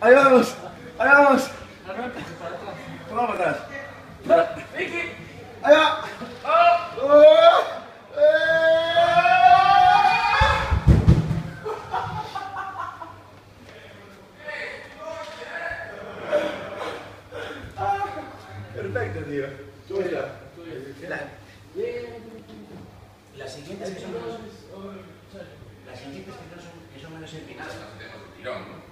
Ahí vamos, ahí vamos. Vamos para atrás. Ahí va. ¡Oh! Perfecto, tío. Tú mira. Las siguientes que son menos, las siguientes que no son, que son menos empinadas. Hacemos tirón, ¿no?